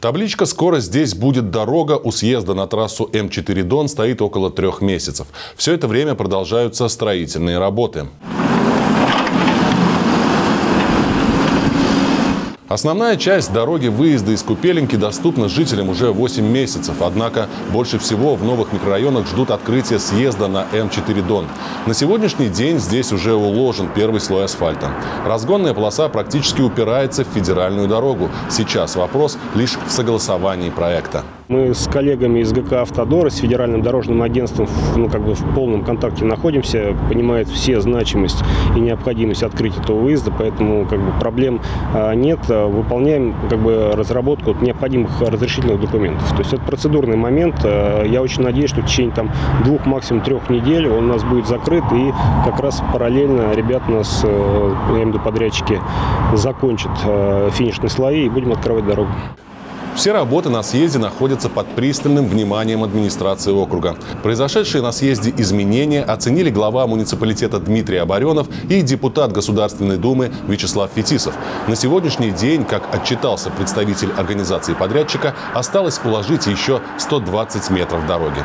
Табличка «Скоро здесь будет дорога» у съезда на трассу М4 Дон стоит около трех месяцев. Все это время продолжаются строительные работы. Основная часть дороги выезда из Купеленки доступна жителям уже 8 месяцев. Однако больше всего в новых микрорайонах ждут открытия съезда на М4 Дон. На сегодняшний день здесь уже уложен первый слой асфальта. Разгонная полоса практически упирается в федеральную дорогу. Сейчас вопрос лишь в согласовании проекта. Мы с коллегами из ГК «Автодора», с Федеральным дорожным агентством ну, как бы в полном контакте находимся, понимает все значимость и необходимость открыть этого выезда, поэтому как бы, проблем а, нет. Выполняем как бы, разработку необходимых разрешительных документов. То есть это процедурный момент. А, я очень надеюсь, что в течение там, двух, максимум трех недель он у нас будет закрыт, и как раз параллельно ребят у нас, э, я имею в виду подрядчики, закончат э, финишные слои и будем открывать дорогу. Все работы на съезде находятся под пристальным вниманием администрации округа. Произошедшие на съезде изменения оценили глава муниципалитета Дмитрий Оборенов и депутат Государственной Думы Вячеслав Фетисов. На сегодняшний день, как отчитался представитель организации подрядчика, осталось уложить еще 120 метров дороги.